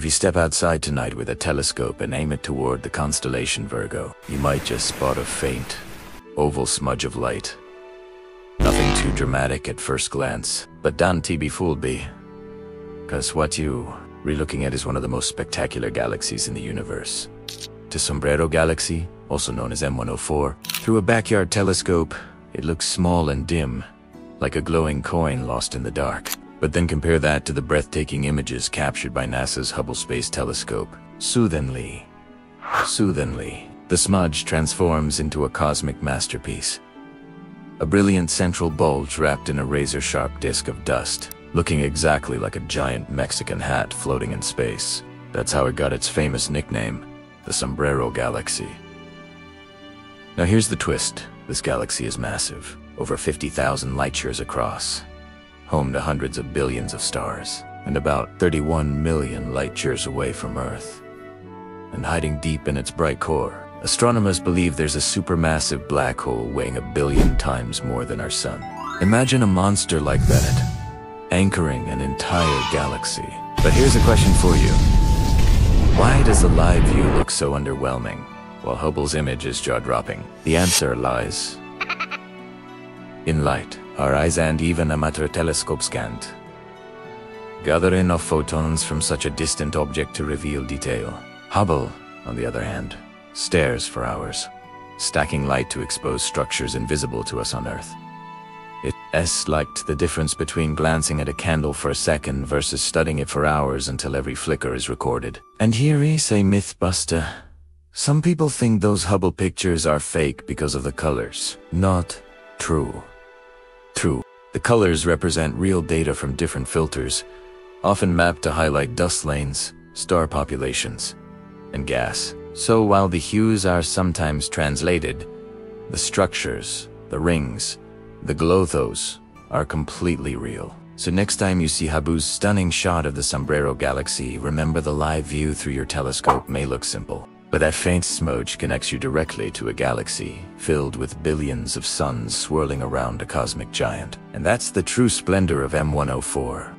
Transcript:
If you step outside tonight with a telescope and aim it toward the constellation Virgo, you might just spot a faint, oval smudge of light. Nothing too dramatic at first glance, but don't be fooled be. Cause what you re looking at is one of the most spectacular galaxies in the universe. The Sombrero Galaxy, also known as M104, through a backyard telescope, it looks small and dim, like a glowing coin lost in the dark. But then compare that to the breathtaking images captured by NASA's Hubble Space Telescope. Soothingly, soothingly, the smudge transforms into a cosmic masterpiece. A brilliant central bulge wrapped in a razor-sharp disk of dust, looking exactly like a giant Mexican hat floating in space. That's how it got its famous nickname, the Sombrero Galaxy. Now here's the twist. This galaxy is massive, over 50,000 light years across, home to hundreds of billions of stars, and about 31 million light years away from Earth. And hiding deep in its bright core, astronomers believe there's a supermassive black hole weighing a billion times more than our sun. Imagine a monster like that, anchoring an entire galaxy. But here's a question for you. Why does the live view look so underwhelming, while Hubble's image is jaw-dropping? The answer lies in light. Our eyes and even amateur telescopes can't gather enough photons from such a distant object to reveal detail. Hubble, on the other hand, stares for hours, stacking light to expose structures invisible to us on Earth. It's like the difference between glancing at a candle for a second versus studying it for hours until every flicker is recorded. And here is a mythbuster. Some people think those Hubble pictures are fake because of the colors. Not true. True. The colors represent real data from different filters, often mapped to highlight dust lanes, star populations, and gas. So while the hues are sometimes translated, the structures, the rings, the glothos are completely real. So next time you see Hubble's stunning shot of the Sombrero Galaxy, remember the live view through your telescope may look simple. But that faint smudge connects you directly to a galaxy filled with billions of suns swirling around a cosmic giant. And that's the true splendor of M104.